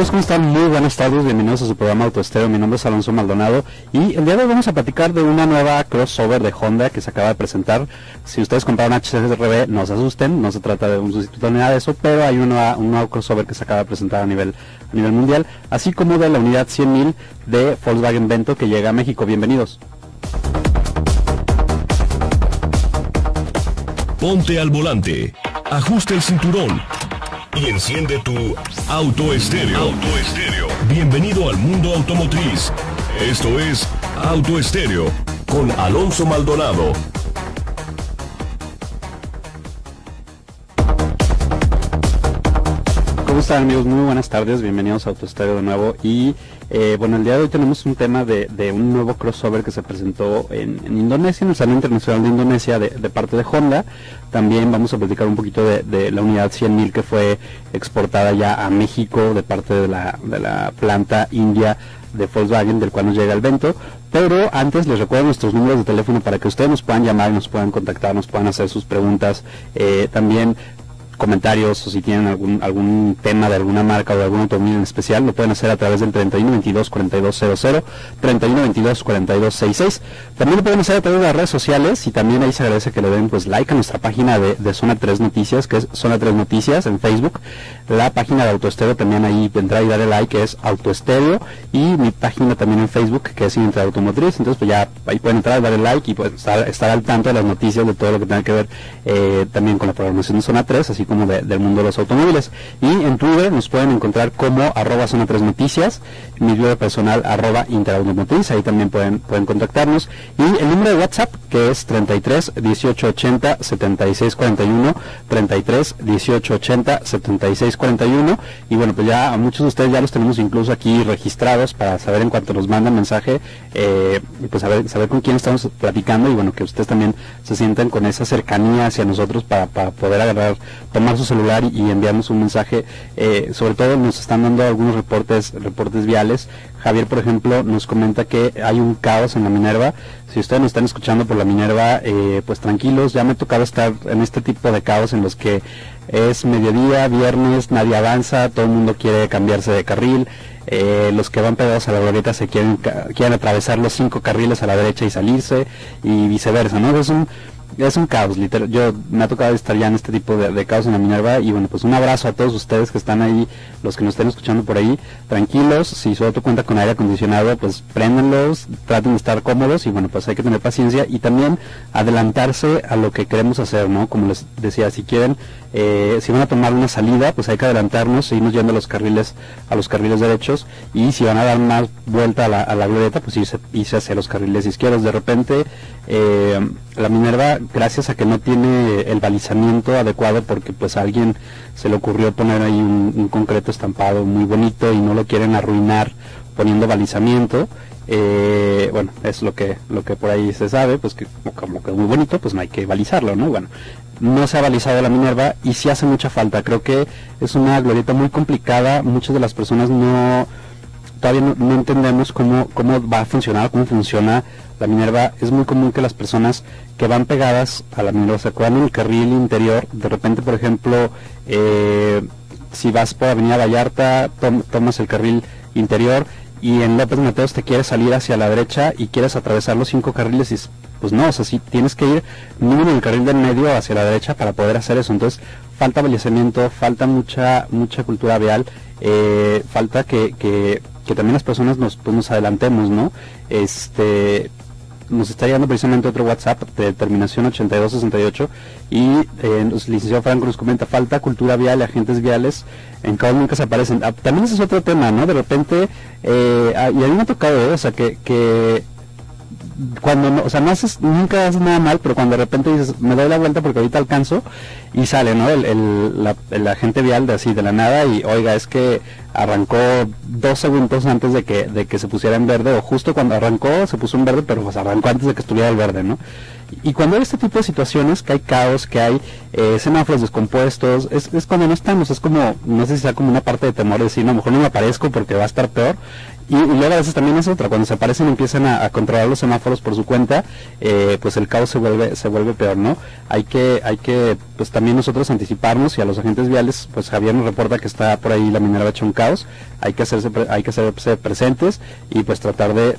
Amigos, ¿cómo están? Muy buenas tardes, bienvenidos a su programa Autoestero. Mi nombre es Alonso Maldonado y el día de hoy vamos a platicar de una nueva crossover de Honda que se acaba de presentar. Si ustedes compraron HCRB, no se asusten, no se trata de un sustituto ni nada de eso, pero hay una, un nuevo crossover que se acaba de presentar a nivel, a nivel mundial, así como de la unidad 100.000 de Volkswagen Vento que llega a México. Bienvenidos. Ponte al volante, ajusta el cinturón y enciende tu auto estéreo. Auto estéreo. Bienvenido al mundo automotriz. Esto es Auto Estéreo con Alonso Maldonado. ¿Cómo están amigos? Muy buenas tardes, bienvenidos a Autoestéreo de nuevo y eh, bueno, el día de hoy tenemos un tema de, un nuevo crossover que se presentó en, Indonesia, en el Salón Internacional de Indonesia de, parte de Honda. También vamos a platicar un poquito de, de la unidad 100.000 que fue exportada ya a México de parte de la, de la planta india de Volkswagen, del cual nos llega el vento. Pero antes les recuerdo nuestros números de teléfono para que ustedes nos puedan llamar, nos puedan contactar, nos puedan hacer sus preguntas. Eh, también comentarios o si tienen algún algún tema de alguna marca o de algún automóvil en especial, lo pueden hacer a través del 3122 4200, 3122 4266. También lo pueden hacer a través de las redes sociales y también ahí se agradece que le den pues like a nuestra página de, de Zona 3 Noticias, que es Zona 3 Noticias en Facebook. La página de Autoestéreo también ahí entrar y darle like, que es Autoestéreo. Y mi página también en Facebook, que es Intra Automotriz. Entonces pues ya ahí pueden entrar, darle like y pues estar, estar al tanto de las noticias, de todo lo que tenga que ver eh, también con la programación de Zona 3, así como de, del mundo de los automóviles. Y en Twitter nos pueden encontrar como arroba zona 3 noticias, mi video personal arroba interautomotriz, ahí también pueden, pueden contactarnos. Y el número de WhatsApp que es 33 1880 76 41, 33 1880 76 41. Y bueno, pues ya a muchos de ustedes ya los tenemos incluso aquí registrados para saber en cuanto nos mandan mensaje, eh, pues saber, saber con quién estamos platicando y bueno, que ustedes también se sientan con esa cercanía hacia nosotros para, para poder agarrar, tomar su celular y, enviarnos un mensaje. Eh, sobre todo nos están dando algunos reportes, reportes viales. Javier, por ejemplo, nos comenta que hay un caos en la Minerva. Si ustedes nos están escuchando por la Minerva, eh, pues tranquilos, ya me ha tocado estar en este tipo de caos en los que es mediodía, viernes, nadie avanza, todo el mundo quiere cambiarse de carril, eh, los que van pegados a la glorieta se quieren, quieren atravesar los cinco carriles a la derecha y salirse y viceversa, ¿no? Es un, es un caos, literal. Yo me ha tocado estar ya en este tipo de, caos en la Minerva y bueno, pues un abrazo a todos ustedes que están ahí, los que nos estén escuchando por ahí, tranquilos, si su auto cuenta con aire acondicionado, pues préndanlos, traten de estar cómodos y bueno, pues hay que tener paciencia y también adelantarse a lo que queremos hacer, ¿no? Como les decía, si quieren, eh, si van a tomar una salida, pues hay que adelantarnos, seguimos yendo a los carriles, a los carriles derechos y si van a dar más vuelta a la, a la glorieta, pues irse, irse hacia los carriles izquierdos. De repente, eh, la Minerva, gracias a que no tiene el balizamiento adecuado, porque pues a alguien se le ocurrió poner ahí un, concreto estampado muy bonito y no lo quieren arruinar poniendo balizamiento, eh, bueno, es lo que lo que por ahí se sabe, pues que como que es muy bonito, pues no hay que balizarlo, ¿no? Bueno, no se ha balizado la Minerva y sí hace mucha falta. Creo que es una glorieta muy complicada. Muchas de las personas no todavía no, no, entendemos cómo, cómo va a funcionar, cómo funciona la Minerva. Es muy común que las personas que van pegadas a la Minerva se en el carril interior, de repente, por ejemplo, eh, si vas por Avenida Vallarta, tom, tomas el carril interior y en López Mateos te quieres salir hacia la derecha y quieres atravesar los cinco carriles y pues no, o sea, sí tienes que ir mínimo en el carril del medio hacia la derecha para poder hacer eso. Entonces, falta balizamiento, falta mucha mucha cultura vial, eh, falta que, que, que, también las personas nos, pues, nos adelantemos, ¿no? Este nos está llegando precisamente otro WhatsApp de terminación 8268 y eh, el licenciado Franco nos comenta falta cultura vial, agentes viales, en cada nunca se aparecen. Ah, también ese es otro tema, ¿no? De repente, eh, y a mí me ha tocado, ¿eh? o sea, que, que cuando no, o sea, no haces, nunca haces nada mal, pero cuando de repente dices, me doy la vuelta porque ahorita alcanzo, y sale, ¿no? El, el, la, el agente vial de así, de la nada, y oiga, es que arrancó dos segundos antes de que, de que se pusiera en verde, o justo cuando arrancó se puso en verde, pero pues arrancó antes de que estuviera el verde, ¿no? Y cuando hay este tipo de situaciones, que hay caos, que hay eh, semáforos descompuestos, es, es cuando no estamos, es como, no sé si sea como una parte de temor de decir, no, mejor no me aparezco porque va a estar peor, y, luego a veces también es otra, cuando se aparecen y empiezan a, controlar los semáforos por su cuenta, eh, pues el caos se vuelve, se vuelve peor, ¿no? Hay que, hay que, pues también nosotros anticiparnos y a los agentes viales, pues Javier nos reporta que está por ahí la minera hecho un caos, hay que hacerse, hay que hacerse presentes y pues tratar de,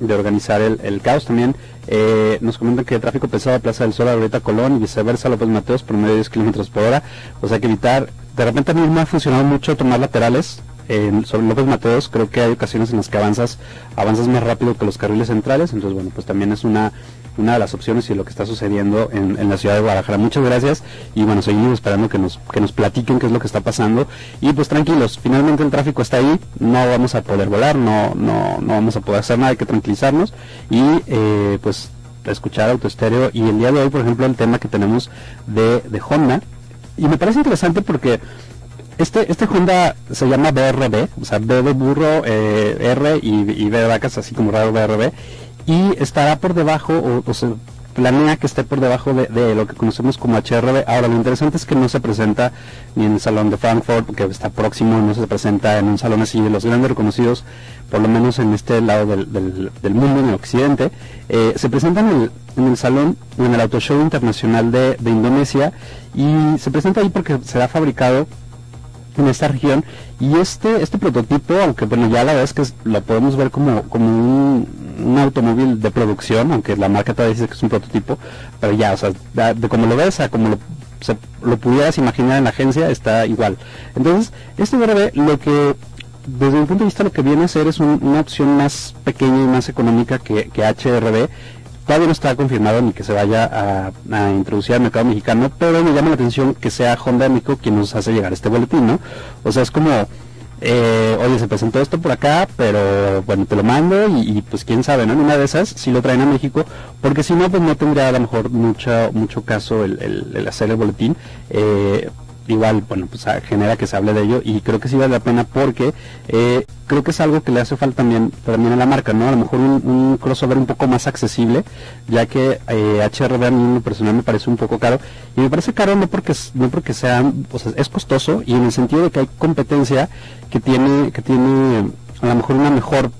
de, organizar el, caos también. Eh, nos comentan que el tráfico pesado a Plaza del Sol, ahorita Colón y viceversa, López Mateos por medio de 10 kilómetros por hora, pues hay que evitar, de repente a mí me ha funcionado mucho tomar laterales, sobre López Mateos creo que hay ocasiones en las que avanzas avanzas más rápido que los carriles centrales, entonces bueno, pues también es una una de las opciones y lo que está sucediendo en, la ciudad de Guadalajara. Muchas gracias y bueno, seguimos esperando que nos, que nos platiquen qué es lo que está pasando y pues tranquilos, finalmente el tráfico está ahí, no vamos a poder volar, no, no, no vamos a poder hacer nada, hay que tranquilizarnos y eh, pues escuchar autoestéreo y el día de hoy, por ejemplo, el tema que tenemos de, de Honda y me parece interesante porque este, este Honda se llama BRB, o sea, B de burro, eh, R y, y, B de vacas, así como raro BRB, y estará por debajo, o, se planea que esté por debajo de, lo que conocemos como HRB. Ahora, lo interesante es que no se presenta ni en el Salón de Frankfurt, porque está próximo, no se presenta en un salón así de los grandes reconocidos, por lo menos en este lado del, del, mundo, en el occidente. Eh, se presenta en el, en el salón, en el Auto Show Internacional de, de Indonesia, y se presenta ahí porque será fabricado en esta región. Y este este prototipo aunque bueno ya la verdad es que lo podemos ver como como un, automóvil de producción aunque la marca todavía dice que es un prototipo pero ya o sea de, como lo ves a como lo, se, lo pudieras imaginar en la agencia está igual. Entonces este BRB lo que desde mi punto de vista lo que viene a ser es una opción más pequeña y más económica que, que HRB Todavía no está confirmado ni que se vaya a, introducir al mercado mexicano, pero me llama la atención que sea Honda México quien nos hace llegar este boletín, ¿no? O sea, es como, eh, oye, se presentó esto por acá, pero bueno, te lo mando y, pues quién sabe, ¿no? En una de esas, si lo traen a México, porque si no, pues no tendría a lo mejor mucho, mucho caso el, hacer el boletín. Eh, igual, bueno, pues genera que se hable de ello y creo que sí vale la pena porque eh, creo que es algo que le hace falta también, también a la marca, ¿no? A lo mejor un, crossover un poco más accesible, ya que eh, HRB a mí personal me parece un poco caro y me parece caro no porque no porque sea, o sea, es costoso y en el sentido de que hay competencia que tiene que tiene a lo mejor una mejor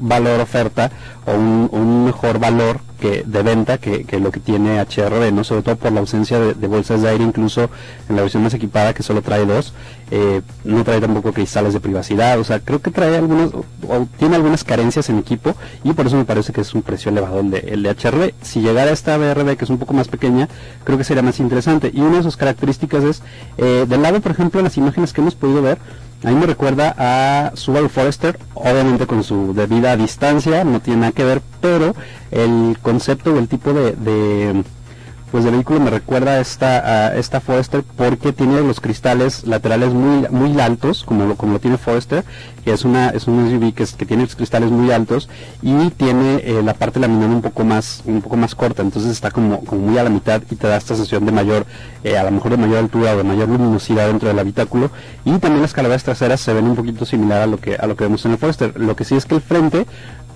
valor oferta o un, mejor valor de venta que, lo que tiene HRB, ¿no? sobre todo por la ausencia de, bolsas de aire, incluso en la versión más equipada que solo trae dos, eh, no trae tampoco cristales de privacidad, o sea, creo que trae algunas, o, tiene algunas carencias en equipo y por eso me parece que es un precio elevado el de, el de HRB. Si llegara esta BRB que es un poco más pequeña, creo que sería más interesante. Y una de sus características es, eh, del lado, por ejemplo, las imágenes que hemos podido ver, a mí me recuerda a Subaru Forester, obviamente con su debida distancia, no tiene nada que ver, pero el concepto o el tipo de, pues de vehículo me recuerda a esta, a esta Forester porque tiene los cristales laterales muy, muy altos, como lo, como lo tiene Forester, que es una, es un SUV que, que tiene los cristales muy altos y tiene eh, la parte laminada un poco más, un poco más corta, entonces está como, como muy a la mitad y te da esta sensación de mayor, eh, a lo mejor de mayor altura o de mayor luminosidad dentro del habitáculo y también las calaveras traseras se ven un poquito similar a lo que, a lo que vemos en el Forester. Lo que sí es que el frente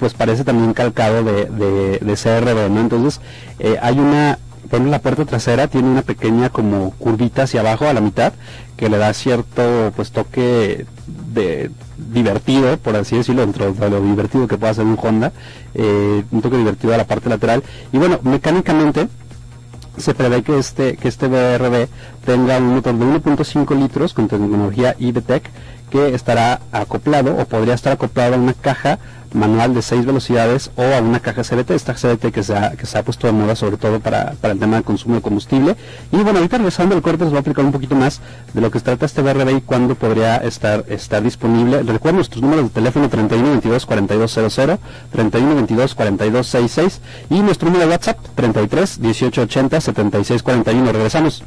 pues parece también calcado de, de, de CRB, ¿no? Entonces eh, hay una por la puerta trasera tiene una pequeña como curvita hacia abajo a la mitad que le da cierto pues toque de divertido por así decirlo dentro de lo divertido que puede hacer un Honda eh, un toque divertido a la parte lateral y bueno mecánicamente se prevé que este que este BRB tenga un motor de 1.5 litros con tecnología IBTEC que estará acoplado o podría estar acoplado a una caja manual de 6 velocidades o a una caja CBT, esta CBT que se ha, que se ha puesto de moda sobre todo para, para el tema de consumo de combustible. Y bueno, ahorita regresando al corte les voy a explicar un poquito más de lo que se trata este BRB y cuándo podría estar, estar disponible. Recuerden nuestros números de teléfono 31 22 4200, 31 22 4266 y nuestro número de WhatsApp 33 1880 7641. Regresamos.